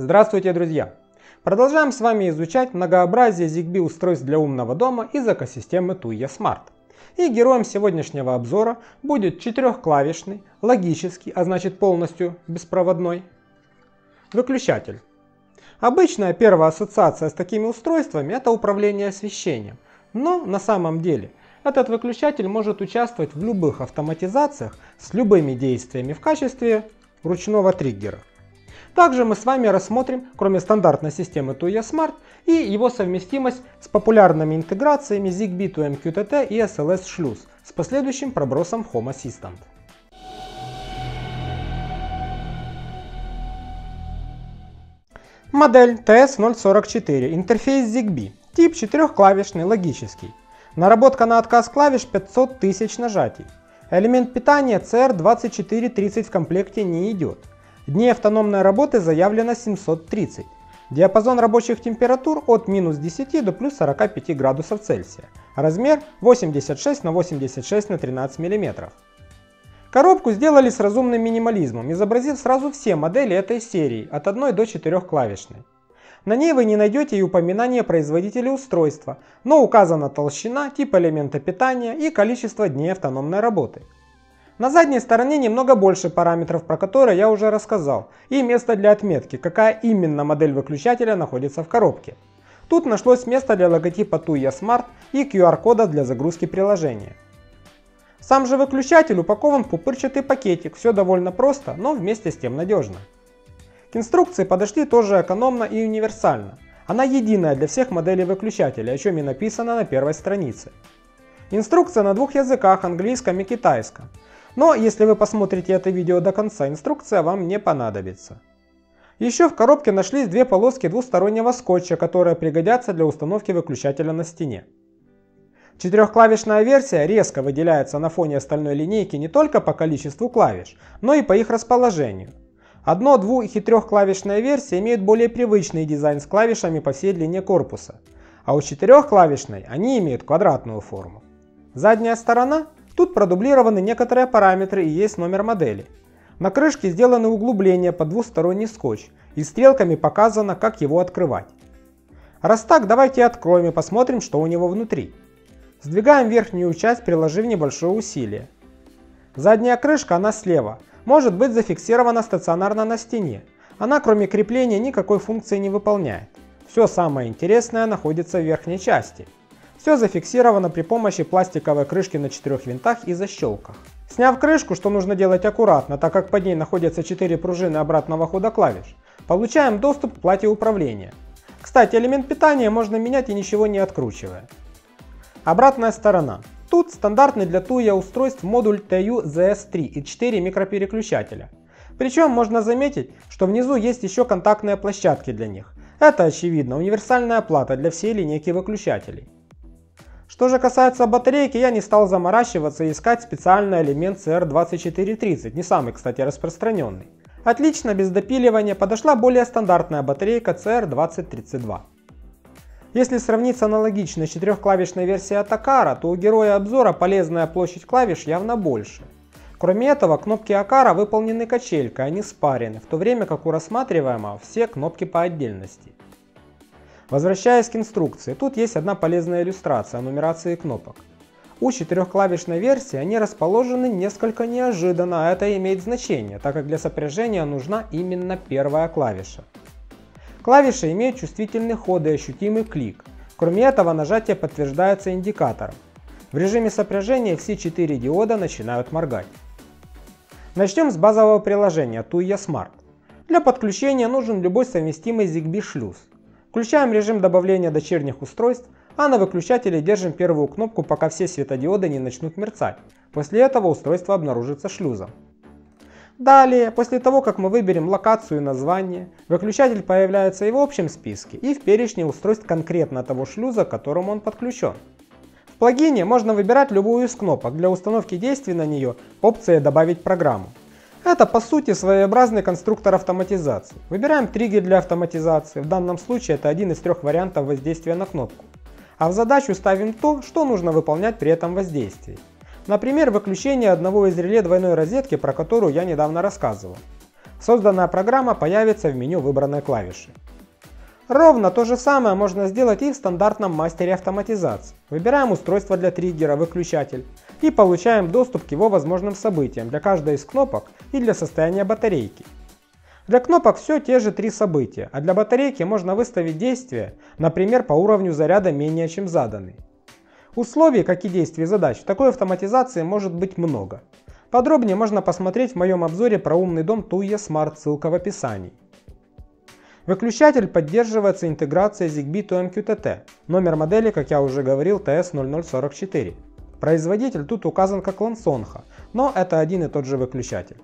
Здравствуйте, друзья! Продолжаем с вами изучать многообразие ZigBee устройств для умного дома из экосистемы Tuya Smart. И героем сегодняшнего обзора будет четырехклавишный, логический, а значит полностью беспроводной, выключатель. Обычная первая ассоциация с такими устройствами это управление освещением. Но на самом деле этот выключатель может участвовать в любых автоматизациях с любыми действиями в качестве ручного триггера. Также мы с вами рассмотрим, кроме стандартной системы Tuya Smart, и его совместимость с популярными интеграциями ZigBee to MQTT и SLS шлюз с последующим пробросом Home Assistant. Модель TS044, интерфейс ZigBee, тип четырехклавишный, логический. Наработка на отказ клавиш 500 тысяч нажатий. Элемент питания CR2430 в комплекте не идет. Дней автономной работы заявлено 730. Диапазон рабочих температур от минус 10 до плюс 45 градусов Цельсия. Размер 86 на 86 на 13 мм. Коробку сделали с разумным минимализмом, изобразив сразу все модели этой серии, от 1 до 4 клавишной. На ней вы не найдете и упоминания производителя устройства, но указана толщина, тип элемента питания и количество дней автономной работы. На задней стороне немного больше параметров, про которые я уже рассказал, и место для отметки, какая именно модель выключателя находится в коробке. Тут нашлось место для логотипа Tuya Smart и QR-кода для загрузки приложения. Сам же выключатель упакован в пупырчатый пакетик, все довольно просто, но вместе с тем надежно. К инструкции подошли тоже экономно и универсально. Она единая для всех моделей выключателя, о чем и написано на первой странице. Инструкция на двух языках, английском и китайском. Но если вы посмотрите это видео до конца, инструкция вам не понадобится. Еще в коробке нашлись две полоски двустороннего скотча, которые пригодятся для установки выключателя на стене. Четырехклавишная версия резко выделяется на фоне остальной линейки не только по количеству клавиш, но и по их расположению. Одно-, двух- и трехклавишная версия имеют более привычный дизайн с клавишами по всей длине корпуса, а у четырехклавишной они имеют квадратную форму. Задняя сторона Тут продублированы некоторые параметры и есть номер модели. На крышке сделаны углубления под двусторонний скотч и стрелками показано, как его открывать. Раз так, давайте откроем и посмотрим, что у него внутри. Сдвигаем верхнюю часть, приложив небольшое усилие. Задняя крышка, она слева, может быть зафиксирована стационарно на стене. Она кроме крепления никакой функции не выполняет. Все самое интересное находится в верхней части – все зафиксировано при помощи пластиковой крышки на четырех винтах и защелках. Сняв крышку, что нужно делать аккуратно, так как под ней находятся 4 пружины обратного хода клавиш, получаем доступ к плате управления. Кстати, элемент питания можно менять и ничего не откручивая. Обратная сторона. Тут стандартный для Tuya устройств модуль TU ZS3 и 4 микропереключателя. Причем можно заметить, что внизу есть еще контактные площадки для них. Это очевидно универсальная плата для всей линейки выключателей. Что же касается батарейки, я не стал заморачиваться и искать специальный элемент CR2430, не самый, кстати, распространенный. Отлично, без допиливания подошла более стандартная батарейка CR2032. Если сравнить с аналогичной четырехклавишной версией Атакара, то у героя обзора полезная площадь клавиш явно больше. Кроме этого, кнопки Акара выполнены качелькой, они спарены, в то время как у рассматриваемого все кнопки по отдельности. Возвращаясь к инструкции, тут есть одна полезная иллюстрация о нумерации кнопок. У четырехклавишной версии они расположены несколько неожиданно, а это имеет значение, так как для сопряжения нужна именно первая клавиша. Клавиши имеют чувствительный ход и ощутимый клик. Кроме этого, нажатие подтверждается индикатором. В режиме сопряжения все четыре диода начинают моргать. Начнем с базового приложения Tuya Smart. Для подключения нужен любой совместимый ZigBee шлюз. Включаем режим добавления дочерних устройств, а на выключателе держим первую кнопку, пока все светодиоды не начнут мерцать. После этого устройство обнаружится шлюзом. Далее, после того, как мы выберем локацию и название, выключатель появляется и в общем списке, и в перечне устройств конкретно того шлюза, к которому он подключен. В плагине можно выбирать любую из кнопок, для установки действий на нее опция «Добавить программу». Это по сути своеобразный конструктор автоматизации. Выбираем триггер для автоматизации, в данном случае это один из трех вариантов воздействия на кнопку. А в задачу ставим то, что нужно выполнять при этом воздействии. Например, выключение одного из реле двойной розетки, про которую я недавно рассказывал. Созданная программа появится в меню выбранной клавиши. Ровно то же самое можно сделать и в стандартном мастере автоматизации. Выбираем устройство для триггера, выключатель и получаем доступ к его возможным событиям для каждой из кнопок и для состояния батарейки. Для кнопок все те же три события, а для батарейки можно выставить действия, например, по уровню заряда менее чем заданный. Условий, как и действий задач, в такой автоматизации может быть много. Подробнее можно посмотреть в моем обзоре про умный дом Tuya Smart, ссылка в описании. Выключатель поддерживается интеграцией ZigBee to MQTT. Номер модели, как я уже говорил, TS0044. Производитель тут указан как Lansonha, но это один и тот же выключатель.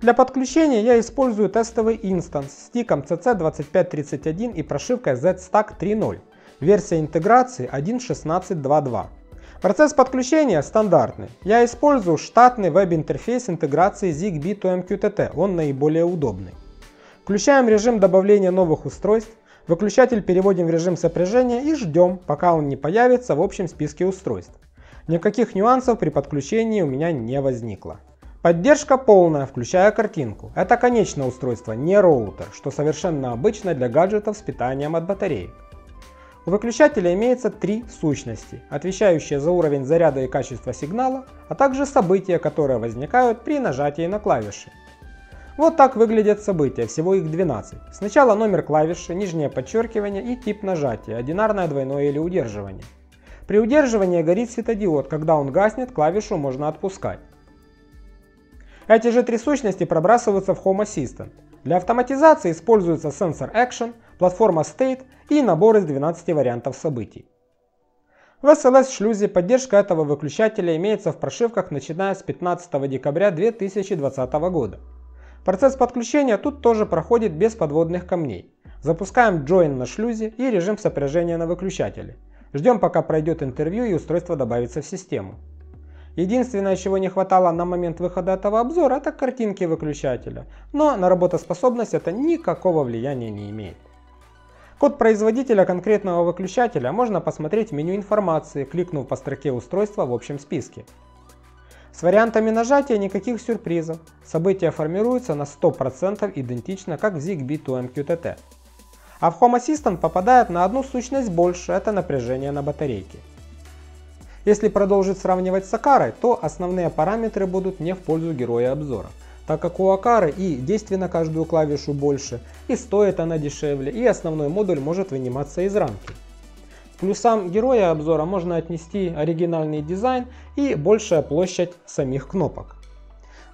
Для подключения я использую тестовый инстанс с тиком CC2531 и прошивкой ZStack 3.0. Версия интеграции 1.16.2.2. Процесс подключения стандартный. Я использую штатный веб-интерфейс интеграции ZigBee to MQTT, он наиболее удобный. Включаем режим добавления новых устройств, выключатель переводим в режим сопряжения и ждем, пока он не появится в общем списке устройств. Никаких нюансов при подключении у меня не возникло. Поддержка полная, включая картинку. Это конечное устройство, не роутер, что совершенно обычно для гаджетов с питанием от батареек. У выключателя имеется три сущности, отвечающие за уровень заряда и качество сигнала, а также события, которые возникают при нажатии на клавиши. Вот так выглядят события, всего их 12. Сначала номер клавиши, нижнее подчеркивание и тип нажатия, одинарное, двойное или удерживание. При удерживании горит светодиод, когда он гаснет, клавишу можно отпускать. Эти же три сущности пробрасываются в Home Assistant. Для автоматизации используется сенсор Action, платформа State и набор из 12 вариантов событий. В SLS-шлюзе поддержка этого выключателя имеется в прошивках начиная с 15 декабря 2020 года. Процесс подключения тут тоже проходит без подводных камней. Запускаем Join на шлюзе и режим сопряжения на выключателе. Ждем пока пройдет интервью и устройство добавится в систему. Единственное, чего не хватало на момент выхода этого обзора, это картинки выключателя. Но на работоспособность это никакого влияния не имеет. Код производителя конкретного выключателя можно посмотреть в меню информации, кликнув по строке устройства в общем списке. С вариантами нажатия никаких сюрпризов. События формируются на 100% идентично, как в ZigBee to MQTT. А в Home Assistant попадает на одну сущность больше, это напряжение на батарейке. Если продолжить сравнивать с Акарой, то основные параметры будут не в пользу героя обзора, так как у Акары и действий на каждую клавишу больше, и стоит она дешевле, и основной модуль может выниматься из рамки. К плюсам героя обзора можно отнести оригинальный дизайн и большая площадь самих кнопок.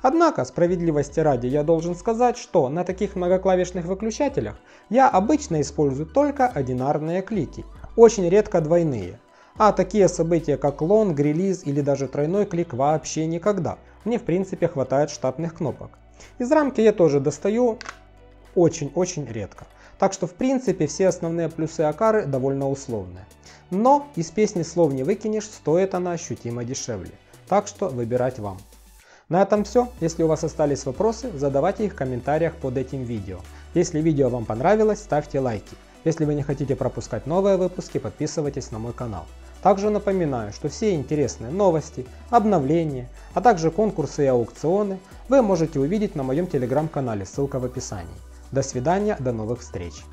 Однако, справедливости ради, я должен сказать, что на таких многоклавишных выключателях я обычно использую только одинарные клики, очень редко двойные. А такие события как лонг, релиз или даже тройной клик вообще никогда. Мне в принципе хватает штатных кнопок. Из рамки я тоже достаю очень-очень редко. Так что в принципе все основные плюсы Акары довольно условные. Но из песни слов не выкинешь, стоит она ощутимо дешевле. Так что выбирать вам. На этом все. Если у вас остались вопросы, задавайте их в комментариях под этим видео. Если видео вам понравилось, ставьте лайки. Если вы не хотите пропускать новые выпуски, подписывайтесь на мой канал. Также напоминаю, что все интересные новости, обновления, а также конкурсы и аукционы вы можете увидеть на моем телеграм-канале, ссылка в описании. До свидания, до новых встреч!